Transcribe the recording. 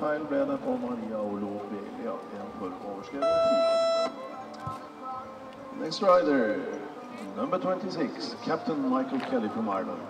feil ble det på Maria Olovelia, en for overskrevet. Next rider, number 26, Captain Michael Kelly from Ireland.